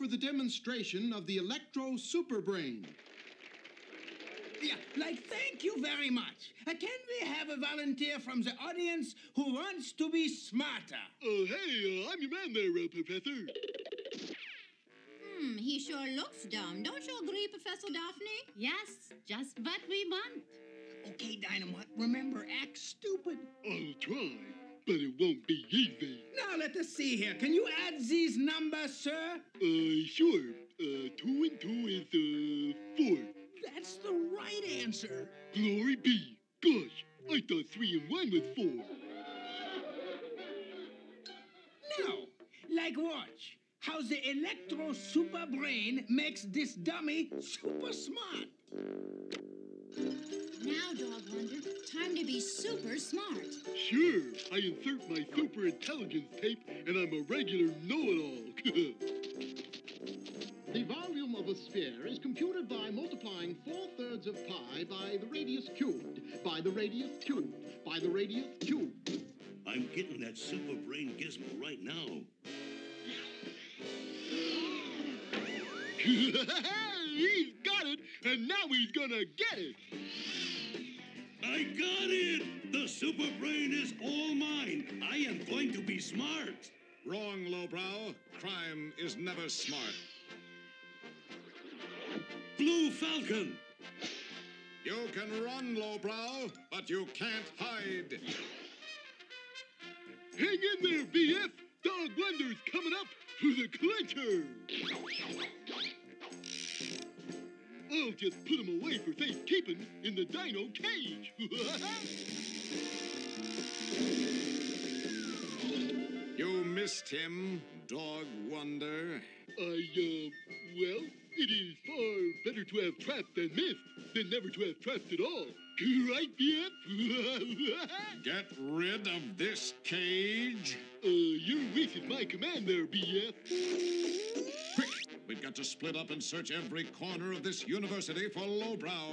for the demonstration of the Electro Super Brain. Yeah, like, thank you very much. Uh, can we have a volunteer from the audience who wants to be smarter? Oh, hey, uh, I'm your man there, uh, Professor. Hmm, he sure looks dumb. Don't you agree, Professor Daphne? Yes, just what we want. Okay, Dynomutt, remember, act stupid. I'll try, Now, let us see here. Can you add these numbers, sir? Uh, sure. Uh, two and two is, uh, four. That's the right answer. Glory be. Gosh, I thought three and one was four. Now, like watch how the electro super brain makes this dummy super smart. Now, Dog Wonder, time to be super smart. Sure, I insert my super intelligence tape, and I'm a regular know-it-all. The volume of a sphere is computed by multiplying four thirds of pi by the radius cubed, by the radius cubed, by the radius cubed. I'm getting that super brain gizmo right now. he's got it, and now he's gonna get it. I got it! The super brain is all mine. I am going to be smart. Wrong, lowbrow. Crime is never smart. Blue Falcon! You can run, lowbrow, but you can't hide. Hang in there, BF. Dog Wonder's coming up for the clincher. I'll just put him away for safekeeping in the dino cage. You missed him, Dog Wonder. I, uh, well, it is far better to have trapped than missed than never to have trapped at all. Right, BF? Get rid of this cage. uh, your wish is my command there, BF. We've got to split up and search every corner of this university for lowbrow.